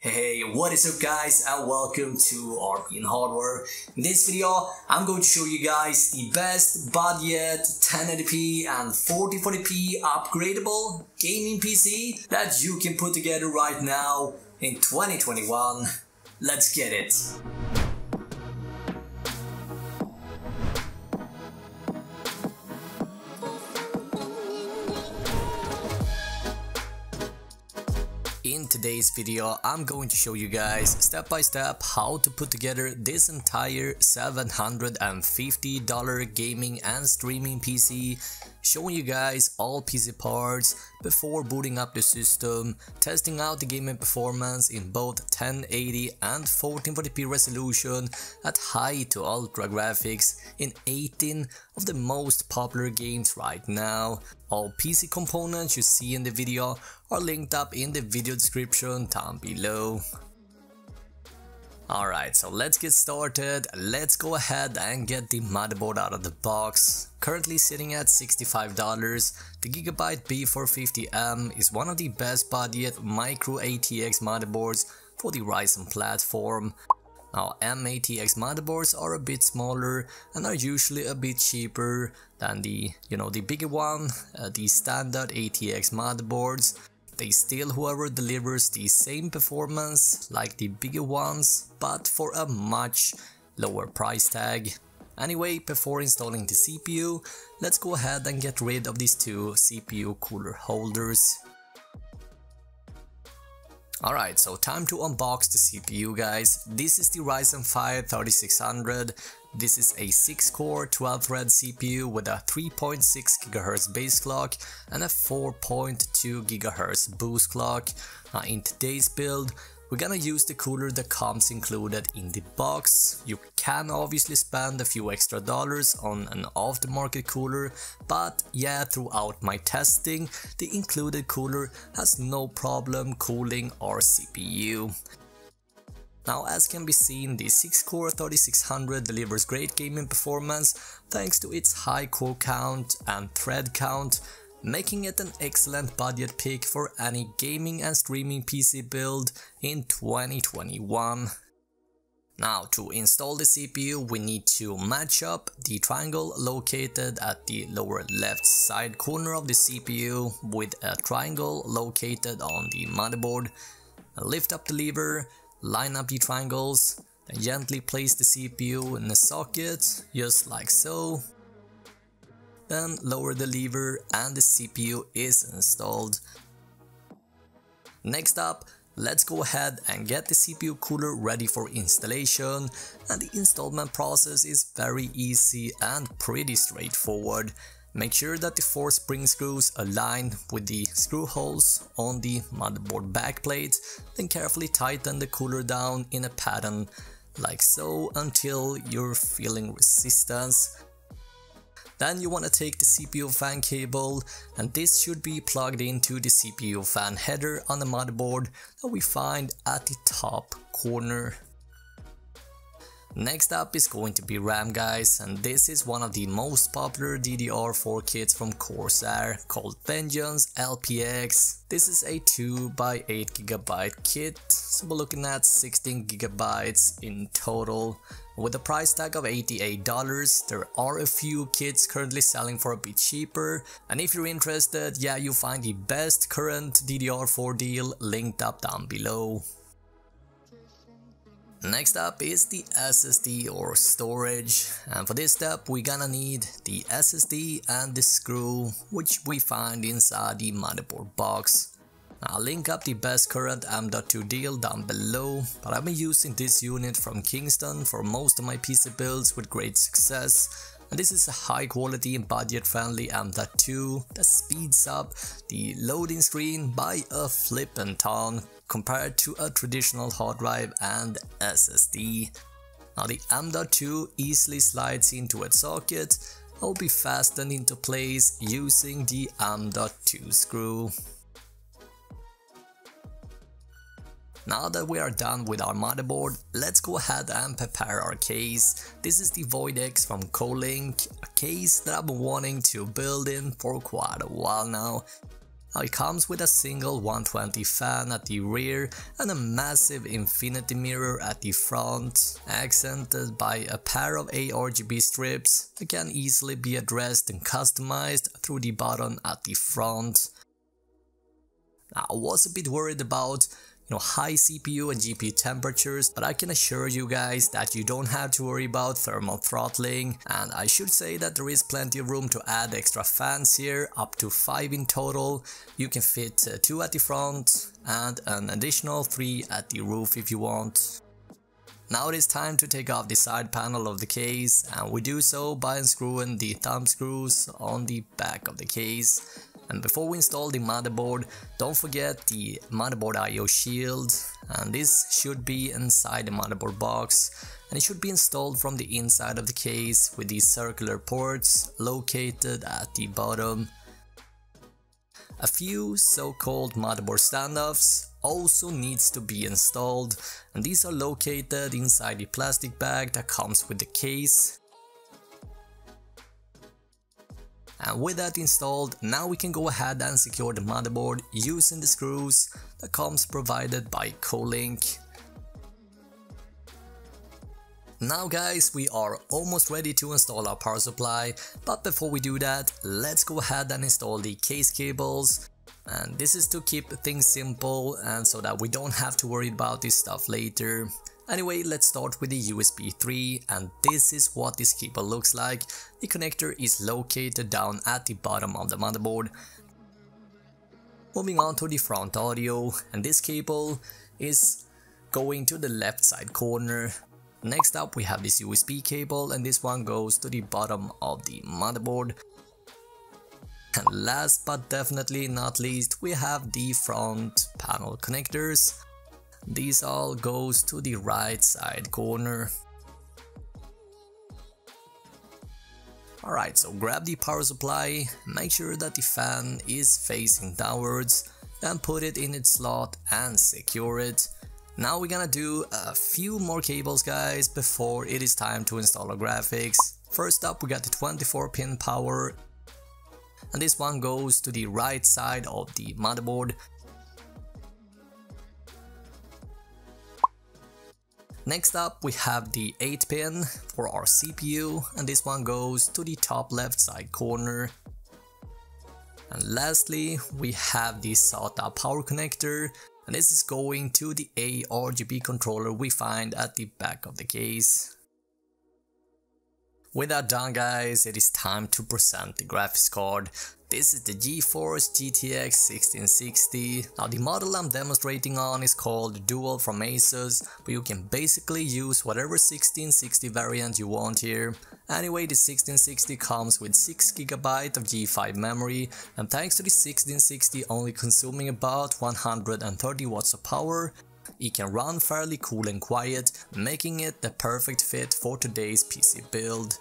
Hey, what is up guys and welcome to RBN Hardware. In this video, I'm going to show you guys the best budget 1080p and 1440p upgradable gaming PC that you can put together right now in 2021. Let's get it. In today's video, I'm going to show you guys step by step how to put together this entire $750 gaming and streaming PC showing you guys all PC parts before booting up the system, testing out the gaming performance in both 1080 and 1440p resolution at high to ultra graphics in 18 of the most popular games right now. All PC components you see in the video are linked up in the video description down below. Alright, so let's get started. Let's go ahead and get the motherboard out of the box. Currently sitting at $65, the Gigabyte B450M is one of the best budget micro ATX motherboards for the Ryzen platform. Now M-ATX motherboards are a bit smaller and are usually a bit cheaper than the, you know, the bigger one, uh, the standard ATX motherboards. They still whoever delivers the same performance like the bigger ones, but for a much lower price tag. Anyway, before installing the CPU, let's go ahead and get rid of these two CPU cooler holders. Alright, so time to unbox the CPU guys. This is the Ryzen 5 3600. This is a 6-core 12-thread CPU with a 3.6 GHz base clock and a 4.2 GHz boost clock. Now in today's build, we're gonna use the cooler that comes included in the box. You can obviously spend a few extra dollars on an aftermarket cooler, but yeah, throughout my testing, the included cooler has no problem cooling our CPU. Now as can be seen, the 6-core 3600 delivers great gaming performance thanks to its high core count and thread count, making it an excellent budget pick for any gaming and streaming PC build in 2021. Now to install the CPU we need to match up the triangle located at the lower left side corner of the CPU with a triangle located on the motherboard. Lift up the lever, line up the triangles, gently place the CPU in the socket just like so then lower the lever and the CPU is installed. Next up, let's go ahead and get the CPU cooler ready for installation and the installation process is very easy and pretty straightforward. Make sure that the four spring screws align with the screw holes on the motherboard backplate, then carefully tighten the cooler down in a pattern like so until you're feeling resistance then you want to take the CPU fan cable and this should be plugged into the CPU fan header on the motherboard that we find at the top corner. Next up is going to be RAM guys and this is one of the most popular DDR4 kits from Corsair called Vengeance LPX. This is a 2x8GB kit so we're looking at 16GB in total. With a price tag of $88, there are a few kits currently selling for a bit cheaper and if you're interested, yeah you find the best current DDR4 deal linked up down below. Next up is the SSD or storage and for this step we're gonna need the SSD and the screw which we find inside the motherboard box. I'll link up the best current M.2 deal down below, but I've been using this unit from Kingston for most of my PC builds with great success. And this is a high quality and budget friendly M.2 that speeds up the loading screen by a flippin' ton compared to a traditional hard drive and SSD. Now the M.2 easily slides into its socket and will be fastened into place using the M.2 screw. Now that we are done with our motherboard, let's go ahead and prepare our case. This is the Void X from Kolink, a case that I've been wanting to build in for quite a while now. Now it comes with a single 120 fan at the rear and a massive infinity mirror at the front, accented by a pair of ARGB strips that can easily be addressed and customized through the button at the front. Now, I was a bit worried about you know, high CPU and GPU temperatures, but I can assure you guys that you don't have to worry about thermal throttling, and I should say that there is plenty of room to add extra fans here, up to 5 in total. You can fit uh, 2 at the front and an additional 3 at the roof if you want. Now it is time to take off the side panel of the case and we do so by unscrewing the thumb screws on the back of the case. And before we install the motherboard, don't forget the motherboard IO shield. And this should be inside the motherboard box. And it should be installed from the inside of the case with these circular ports located at the bottom. A few so-called motherboard standoffs also needs to be installed. And these are located inside the plastic bag that comes with the case And with that installed, now we can go ahead and secure the motherboard using the screws that comes provided by Kolink. Now guys, we are almost ready to install our power supply, but before we do that, let's go ahead and install the case cables. And this is to keep things simple and so that we don't have to worry about this stuff later. Anyway, let's start with the USB 3 and this is what this cable looks like. The connector is located down at the bottom of the motherboard. Moving on to the front audio and this cable is going to the left side corner. Next up we have this USB cable and this one goes to the bottom of the motherboard. And last but definitely not least we have the front panel connectors. These all goes to the right side corner. Alright, so grab the power supply, make sure that the fan is facing downwards, then put it in its slot and secure it. Now we're gonna do a few more cables guys before it is time to install our graphics. First up we got the 24 pin power and this one goes to the right side of the motherboard Next up we have the 8 pin for our CPU and this one goes to the top left side corner. And lastly we have the SATA power connector and this is going to the ARGB controller we find at the back of the case. With that done guys, it is time to present the graphics card. This is the GeForce GTX 1660. Now the model I'm demonstrating on is called Dual from Asus, but you can basically use whatever 1660 variant you want here. Anyway, the 1660 comes with 6GB of G5 memory, and thanks to the 1660 only consuming about 130 watts of power, it can run fairly cool and quiet, making it the perfect fit for today's PC build.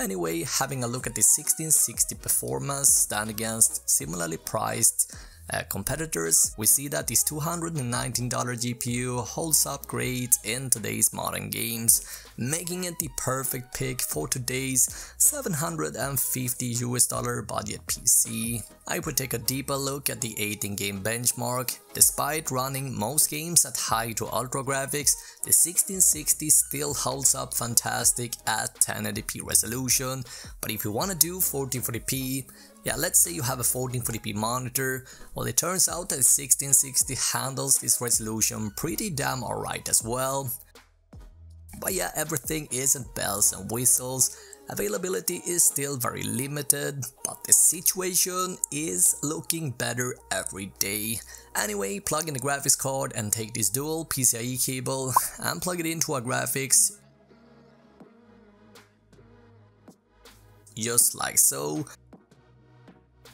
Anyway, having a look at the 1660 performance stand against similarly priced uh, competitors, we see that this $219 GPU holds up great in today's modern games, making it the perfect pick for today's 750 US dollar budget PC. I would take a deeper look at the 18 game benchmark. Despite running most games at high to ultra graphics, the 1660 still holds up fantastic at 1080p resolution, but if you wanna do 1440p, yeah, let's say you have a 1440p monitor, well it turns out that 1660 handles this resolution pretty damn alright as well. But yeah, everything isn't bells and whistles, availability is still very limited, but the situation is looking better every day. Anyway, plug in the graphics card and take this dual PCIe cable and plug it into our graphics just like so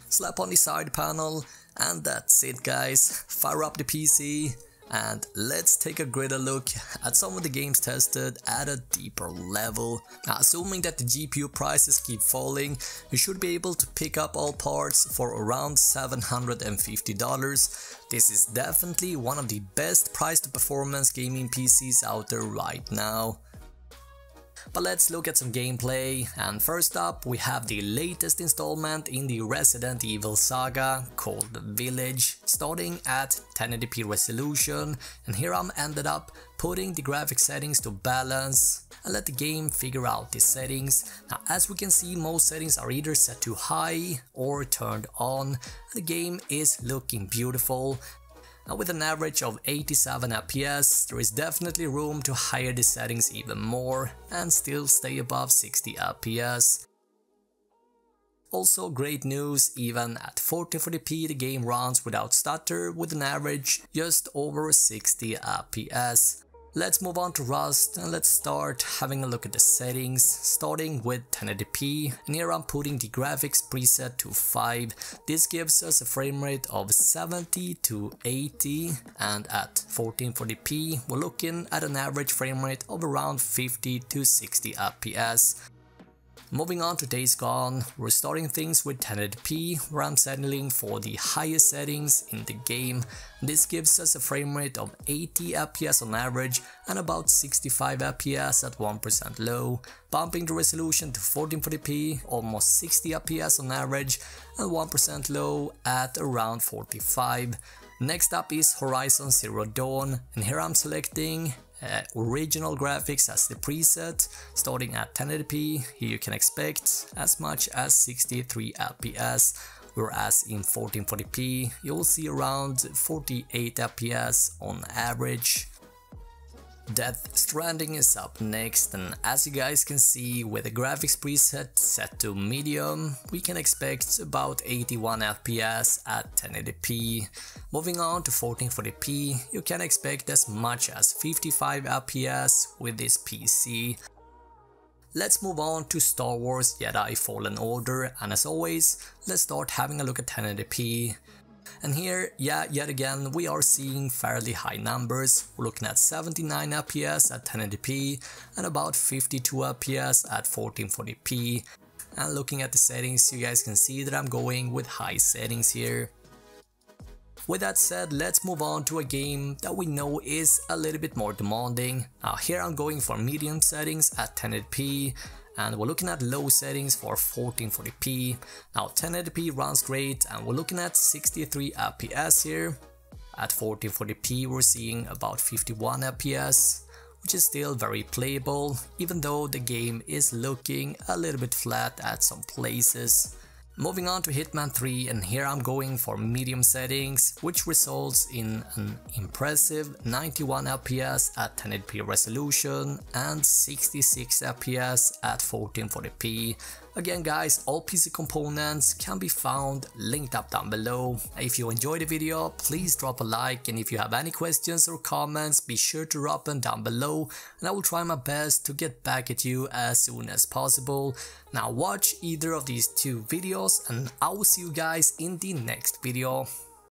slap on the side panel, and that's it guys. Fire up the PC and let's take a greater look at some of the games tested at a deeper level. Now, assuming that the GPU prices keep falling, you should be able to pick up all parts for around $750. This is definitely one of the best price to performance gaming PCs out there right now. But let's look at some gameplay and first up we have the latest installment in the Resident Evil saga called Village starting at 1080p resolution and here I'm ended up putting the graphic settings to balance and let the game figure out the settings. Now as we can see most settings are either set to high or turned on. The game is looking beautiful. Now with an average of 87 FPS, there is definitely room to higher the settings even more and still stay above 60 FPS. Also great news, even at 1440p the game runs without stutter with an average just over 60 FPS. Let's move on to Rust and let's start having a look at the settings, starting with 1080p and here I'm putting the graphics preset to 5. This gives us a frame rate of 70 to 80 and at 1440p we're looking at an average frame rate of around 50 to 60 FPS. Moving on to Days Gone, we're starting things with 1080p where I'm settling for the highest settings in the game. This gives us a frame rate of 80 FPS on average and about 65 FPS at 1% low, bumping the resolution to 1440p, almost 60 FPS on average and 1% low at around 45. Next up is Horizon Zero Dawn and here I'm selecting uh, original graphics as the preset, starting at 1080p, here you can expect as much as 63 FPS, whereas in 1440p you'll see around 48 FPS on average. Death Stranding is up next and as you guys can see with the graphics preset set to medium we can expect about 81 FPS at 1080p. Moving on to 1440p you can expect as much as 55 FPS with this PC. Let's move on to Star Wars Jedi Fallen Order and as always let's start having a look at 1080p. And here, yeah, yet again, we are seeing fairly high numbers. We're looking at 79 FPS at 1080p and about 52 FPS at 1440p. And looking at the settings, you guys can see that I'm going with high settings here. With that said, let's move on to a game that we know is a little bit more demanding. Now here I'm going for medium settings at 1080p and we're looking at low settings for 1440p. Now 1080p runs great and we're looking at 63 FPS here. At 1440p we're seeing about 51 FPS which is still very playable even though the game is looking a little bit flat at some places. Moving on to Hitman 3 and here I'm going for medium settings which results in an impressive 91 FPS at 1080p resolution and 66 FPS at 1440p Again guys, all PC components can be found linked up down below. If you enjoyed the video, please drop a like and if you have any questions or comments, be sure to drop them down below and I will try my best to get back at you as soon as possible. Now watch either of these two videos and I will see you guys in the next video.